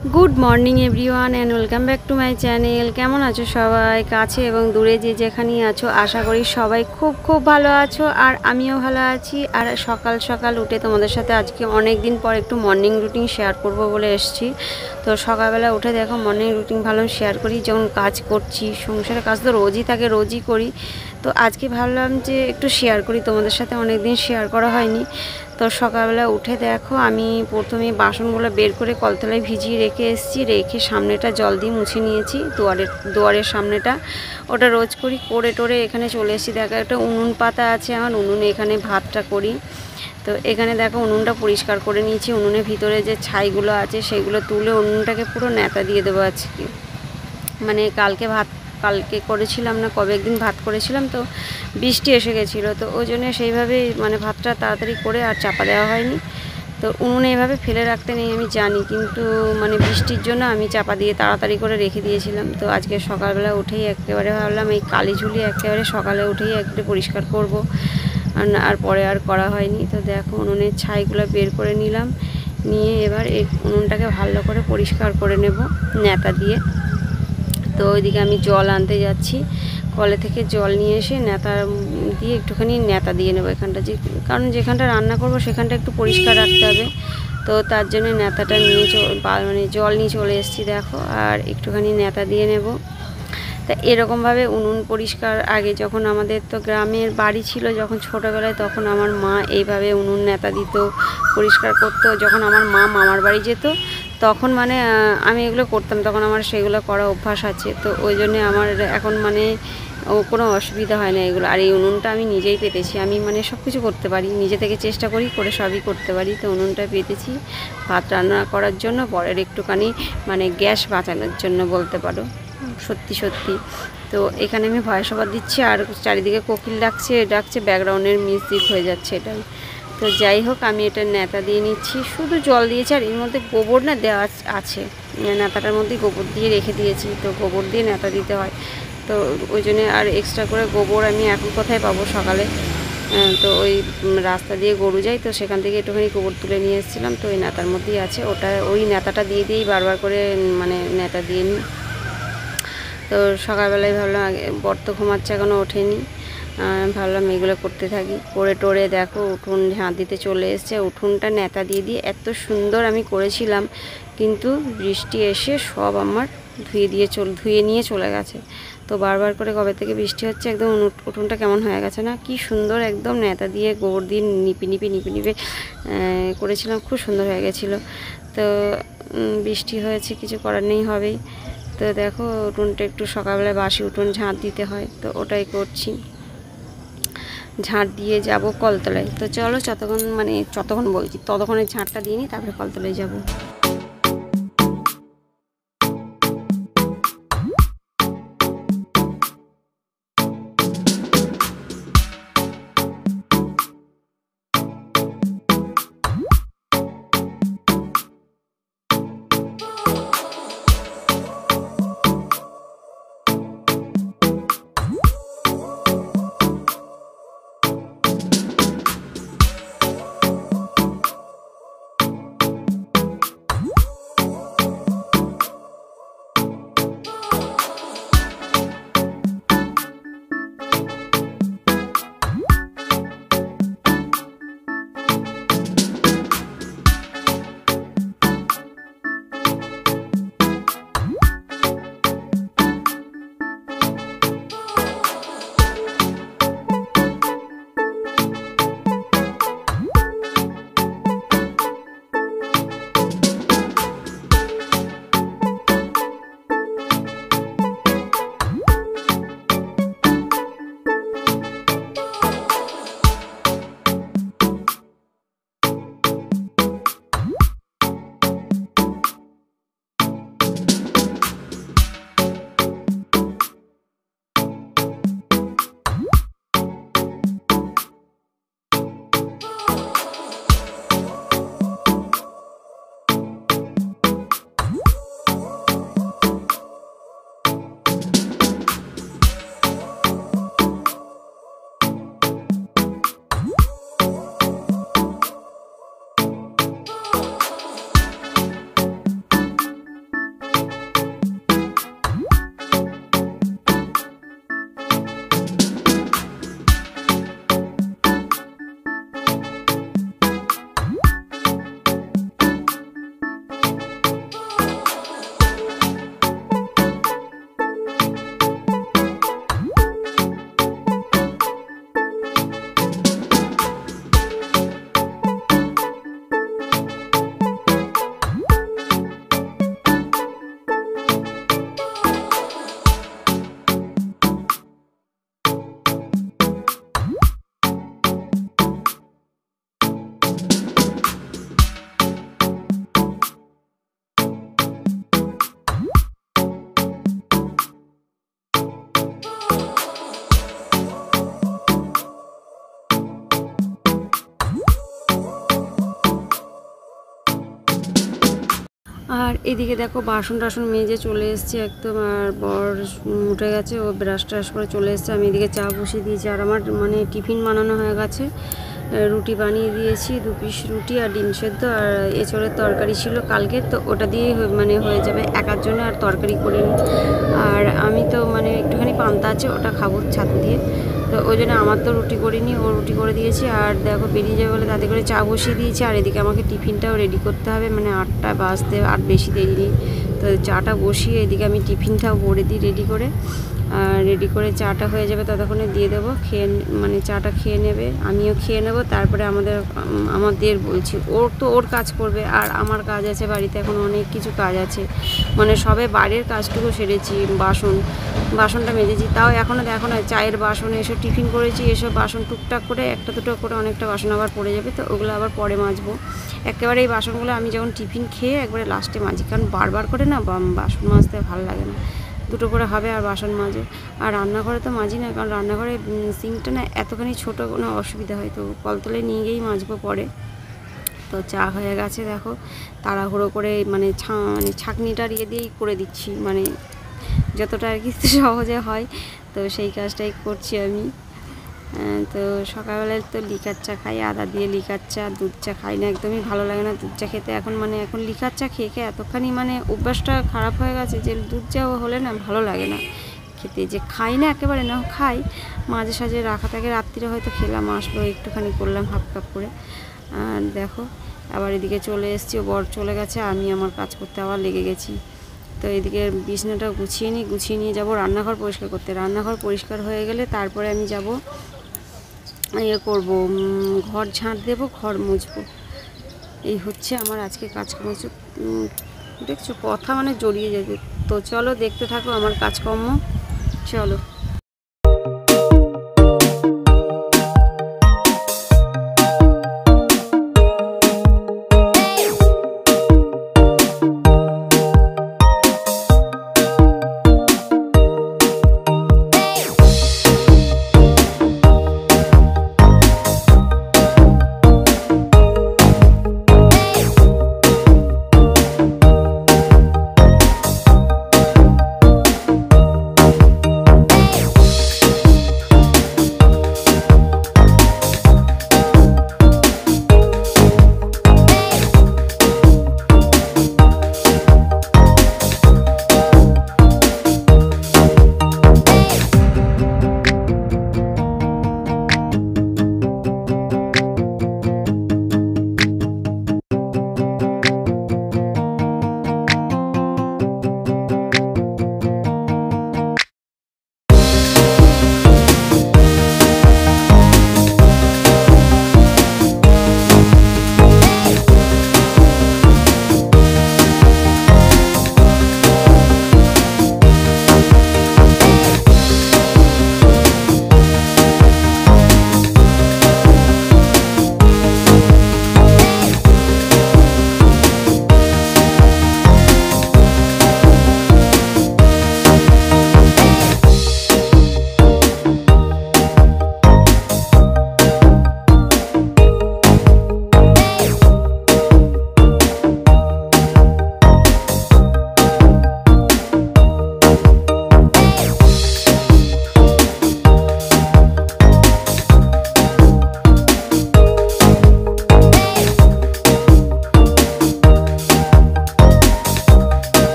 Good morning everyone and welcome back to my channel কেমন আছো সবাই? কাছে এবং দূরে যে যেখানেই আছো, আশা করি সবাই খুব খুব ভালো আছো আর আমিও ভালো আছি। আর সকাল সকাল উঠে তোমাদের সাথে আজকে অনেক দিন পর একটু মর্নিং রুটিন শেয়ার করব বলে এসেছি। তো সকালবেলা উঠে দেখো মর্নিং রুটিন ভালো শেয়ার করি যখন কাজ করছি, সংসারের কাজ তো রোজই থাকে, রোজই করি। তো আজকে ভাবলাম যে একটু শেয়ার করি, তোমাদের সাথে অনেক দিন শেয়ার করা হয়নি। তো সকালবেলা উঠে দেখো আমি প্রথমে বাসনগুলো বের করে কলতলায় ভিজিয়ে রেখে এসেছি, রেখে সামনেটা জল দিয়ে মুছে নিয়েছি দুয়ারের দুয়ারের সামনেটা। ওটা রোজ করি, করে টোরে এখানে চলে এসেছি। দেখো একটা উনুন পাতা আছে আমার, উনুনে এখানে ভাতটা করি। তো এখানে দেখো উনুনটা পরিষ্কার করে নিয়েছি, উনুনের ভিতরে যে ছাইগুলো আছে সেগুলো তুলে উনুনটাকে পুরো নেতা দিয়ে দেবো আজকে। মানে কালকে ভাত কালকে করেছিলাম না, কবে একদিন ভাত করেছিলাম, তো বৃষ্টি এসে গেছিল, তো ওই জন্য সেইভাবে মানে ভাতটা তাড়াতাড়ি করে আর চাপা দেওয়া হয়নি। তো উনুনে এভাবে ফেলে রাখতে নেই আমি জানি, কিন্তু মানে বৃষ্টির জন্য আমি চাপা দিয়ে তাড়াতাড়ি করে রেখে দিয়েছিলাম। তো আজকে সকালবেলা উঠেই একেবারে ভাবলাম, এই কালি ঝুলি একেবারে সকালে উঠেই একটু পরিষ্কার করব। আর পরে আর করা হয়নি। তো দেখো উনুনের ছাইগুলো বের করে নিলাম, নিয়ে এবার এই উনুনটাকে ভালো করে পরিষ্কার করে নেব নেতা দিয়ে। তো ওইদিকে আমি জল আনতে যাচ্ছি। কলে থেকে জল নিয়ে এসে নেতা দিয়ে একটুখানি নেতা দিয়ে নেব এখানটা। যে, কারণ যেখানটা রান্না করব সেখানটা একটু পরিষ্কার রাখতে হবে। তো তার জন্য নেতাটা নিয়ে মানে জল নিয়ে চলে এসেছি দেখো, আর একটুখানি নেতা দিয়ে নেব। তা এরকমভাবে উনুন পরিষ্কার আগে যখন আমাদের তো গ্রামের বাড়ি ছিল যখন ছোটোবেলায় তখন আমার মা এইভাবে উনুন নেতা দিত, পরিষ্কার করতো। যখন আমার মা মামার বাড়ি যেত তখন মানে আমি এগুলো করতাম। তখন আমার সেগুলো করা অভ্যাস আছে। তো ওই জন্যে আমার এখন মানে কোনো অসুবিধা হয় না এগুলো। আর এই উনুনটা আমি নিজেই পেতেছি। আমি মানে সব কিছু করতে পারি। নিজে থেকে চেষ্টা করি, করে সবই করতে পারি। তো উনুনটা পেতেছি ভাত রান্না করার জন্য। পরের একটুখানি মানে গ্যাস বাঁচানোর জন্য বলতে পারো। সত্যি সত্যি। তো এখানে আমি ভয় সবার দিচ্ছি। আর চারিদিকে কোকিল ডাকছে ডাকছে। ব্যাকগ্রাউন্ডের মিউজিক হয়ে যাচ্ছে এটাই। তো যাই হোক, আমি এটা নেতা দিয়ে নিচ্ছি। শুধু জল দিয়েছি আর এর মধ্যে গোবর না দেওয়া আছে নেতাটার মধ্যে গোবর দিয়ে রেখে দিয়েছি। তো গোবর দিয়ে নেতা দিতে হয়। তো ওই জন্যে আর এক্সট্রা করে গোবর আমি এখন কোথায় পাবো সকালে? তো ওই রাস্তা দিয়ে গরু যাই, তো সেখান থেকে একটুখানি গোবর তুলে নিয়ে এসেছিলাম। তো ওই নেতার মধ্যেই আছে। ওটা ওই নেতাটা দিয়ে দিয়েই বারবার করে মানে নেতা দিয়ে নিই তো সকালবেলায় ভাবলাম আগে বর্ত ঘুমাচ্ছে এখনও ওঠেনি। ভাবলাম এগুলো করতে থাকি। করে টোরে দেখো, উঠোন ঝাঁ দিতে চলে এসছে। উঠুনটা নেতা দিয়ে দিয়ে এত সুন্দর আমি করেছিলাম, কিন্তু বৃষ্টি এসে সব আমার ধুয়ে দিয়ে চল, ধুয়ে নিয়ে চলে গেছে। তো বারবার করে কবে থেকে বৃষ্টি হচ্ছে একদম উঠোনটা কেমন হয়ে গেছে না? কি সুন্দর একদম নেতা দিয়ে গোবর দিয়ে নিপি নিপি নিপি, নিপে করেছিলাম, খুব সুন্দর হয়ে গেছিল। তো বৃষ্টি হয়েছে, কিছু করার নেই হবেই। তো দেখো, উঠোনটা একটু সকালবেলায় বাসি উঠোন ঝাঁট দিতে হয়, তো ওটাই করছি। ঝাঁট দিয়ে যাব কলতলায়। তো চলো যতক্ষণ মানে যতক্ষণ বলছি, ততক্ষণে ঝাঁটটা দিয়ে নিই তারপরে কলতলায় যাব। আর এদিকে দেখো বাসন টাসন মেজে চলে এসেছি একদম, আর বর উঠে গেছে, ও ব্রাশ ট্রাশ করে চলে এসছে। আমি এদিকে চা বসিয়ে দিয়েছি, আর আমার মানে টিফিন বানানো হয়ে গেছে। রুটি বানিয়ে দিয়েছি, দু পিস রুটি আর ডিম সেদ্ধ, আর এঁচড়ের তরকারি ছিল কালকে, তো ওটা দিয়েই মানে হয়ে যাবে একার জন্য, আর তরকারি করিনি আর আমি তো মানে একটুখানি পান্তা আছে, ওটা খাব ছাতু দিয়ে। তো ওই জন্য আমার তো রুটি করিনি, ও রুটি করে দিয়েছি আর দেখো বেরিয়ে যাবে বলে তাতে করে চা বসিয়ে দিয়েছি আর এদিকে আমাকে টিফিনটাও রেডি করতে হবে মানে আটটা বাজতে আর বেশি দেরি নেই তো চাটা বসিয়ে এদিকে আমি টিফিনটাও ভরে দিই রেডি করে। রেডি করে চাটা হয়ে যাবে ততক্ষণে দিয়ে দেবো। খেয়ে মানে চাটা খেয়ে নেবে, আমিও খেয়ে নেব। তারপরে আমাদের আমাদের বলছি, ওর তো ওর কাজ করবে, আর আমার কাজ আছে, বাড়িতে এখন অনেক কিছু কাজ আছে। মানে সবে বাড়ির কাজটুকু সেরেছি, বাসন, বাসনটা মেজেছি। তাও এখনও দেখো না, চায়ের বাসন এসব টিফিন করেছি এসব বাসন টুকটাক করে, একটা দুটো করে অনেকটা বাসন আবার পড়ে যাবে, তো ওগুলো আবার পরে মাজবো। একেবারে এই বাসনগুলো আমি যখন টিফিন খেয়ে একবারে লাস্টে মাজি, কারণ বারবার করে না, বাসন মাজতে ভালো লাগে না। দুটো করে হবে আর বাসন মাজে। আর রান্নাঘরে তো মাজি না কারণ রান্নাঘরে সিঙ্কটা না এতখানি ছোটো কোনো অসুবিধা হয়, তো কলতলে নিয়ে গিয়েই মাজবো পরে। তো চা হয়ে গেছে, দেখো। তাড়াহুড়ো করে মানে ছা মানে ছাঁকনিটা ইয়ে দিয়েই করে দিচ্ছি মানে যতটা আর কি সহজে হয়। তো সেই কাজটাই করছি আমি। তো সকালবেলায় তো লিকার চা খাই, আদা দিয়ে লিকার চা, দুধ চা খাই না, একদমই ভালো লাগে না দুধ চা খেতে। এখন মানে এখন লিকার চা খেয়ে খেয়ে এতখানি মানে অভ্যাসটা খারাপ হয়ে গেছে যে দুধ চা হলে না ভালো লাগে না খেতে। যে খাই না একেবারে না, খাই। মাঝে সাঝে রাখা থাকে, রাত্রিরে হয়তো খেলাম, আসলো, একটুখানি করলাম হাফ কাপ করে। আর দেখো, আবার এদিকে চলে এসছি বর চলে গেছে, আমি আমার কাজ করতে আবার লেগে গেছি। তো এদিকে বিছনাটা গুছিয়ে নিই, গুছিয়ে নিয়ে যাব, রান্নাঘর পরিষ্কার করতে। রান্নাঘর পরিষ্কার হয়ে গেলে তারপরে আমি যাব ইয়ে করব ঘর ঝাঁট দেবো, ঘর মুছবো। এই হচ্ছে আমার আজকে কাজকর্ম। দেখছ, কথা মানে জড়িয়ে যাবে তো চলো, দেখতে থাকো আমার কাজকর্ম। চলো।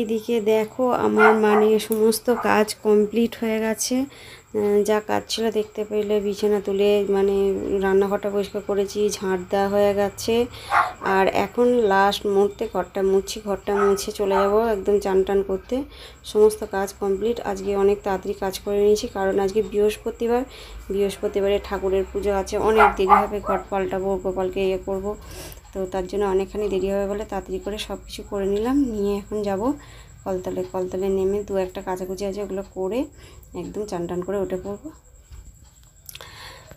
এদিকে দেখো আমার মানে সমস্ত কাজ কমপ্লিট হয়ে গেছে। যা কাজ ছিল দেখতে পেলে, বিছানা তুলে মানে রান্নাঘরটা পরিষ্কার করেছি, ঝাঁট দেওয়া হয়ে গেছে। আর এখন লাস্ট মুহূর্তে ঘরটা মুছছি ঘরটা মুছে চলে যাব একদম চান টান করতে। সমস্ত কাজ কমপ্লিট আজকে অনেক তাড়াতাড়ি কাজ করে নিয়েছি, কারণ আজকে বৃহস্পতিবার। বৃহস্পতিবারে ঠাকুরের পুজো আছে, অনেক দেরি হবে ঘট পাল্টাবো, গোপালকে ইয়ে করব। তো তার জন্য অনেকখানি দেরি হবে বলে তাড়াতাড়ি করে সব কিছু করে নিলাম, নিয়ে এখন যাব কলতলে। কলতলে নেমে দু একটা কাচাকুচি আছে ওগুলো করে একদম চান টান করে উঠে পড়ব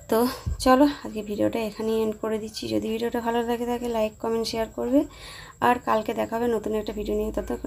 তো চলো, আজকে ভিডিওটা এখানেই এন্ড করে দিচ্ছি। যদি ভিডিওটা ভালো লাগে থাকে লাইক কমেন্ট শেয়ার করবে। আর কালকে দেখাবে নতুন একটা ভিডিও নিয়ে, ততক্ষণ